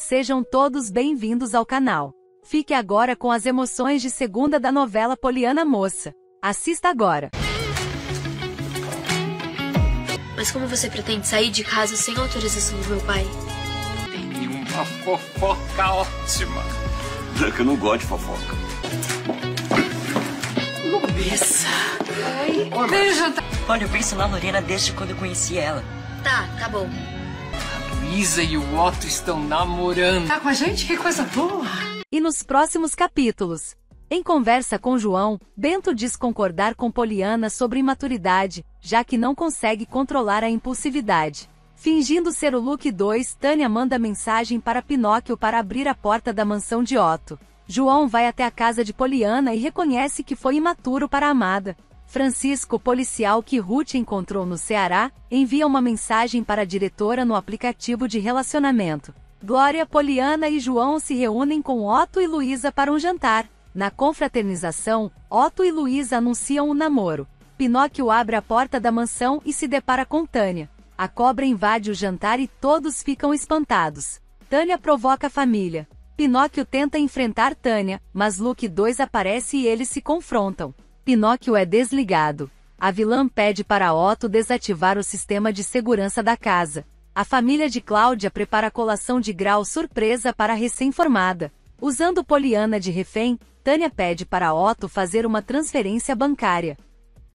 Sejam todos bem-vindos ao canal. Fique agora com as emoções de segunda da novela Poliana Moça. Assista agora. Mas como você pretende sair de casa sem autorização do meu pai? Tem uma fofoca ótima. Já que eu não gosto de fofoca. Lobessa. Oi. Olha, eu penso na Lorena desde quando eu conheci ela. Tá, tá bom. Luísa e o Otto estão namorando. Tá com a gente? Que coisa boa. E nos próximos capítulos. Em conversa com João, Bento diz concordar com Poliana sobre imaturidade, já que não consegue controlar a impulsividade. Fingindo ser o Luke 2, Tânia manda mensagem para Pinóquio para abrir a porta da mansão de Otto. João vai até a casa de Poliana e reconhece que foi imaturo para a amada. Francisco, policial que Ruth encontrou no Ceará, envia uma mensagem para a diretora no aplicativo de relacionamento. Glória, Poliana e João se reúnem com Otto e Luísa para um jantar. Na confraternização, Otto e Luísa anunciam o namoro. Pinóquio abre a porta da mansão e se depara com Tânia. A cobra invade o jantar e todos ficam espantados. Tânia provoca a família. Pinóquio tenta enfrentar Tânia, mas Luke 2 aparece e eles se confrontam. Pinóquio é desligado. A vilã pede para Otto desativar o sistema de segurança da casa. A família de Cláudia prepara a colação de grau surpresa para a recém-formada. Usando Poliana de refém, Tânia pede para Otto fazer uma transferência bancária.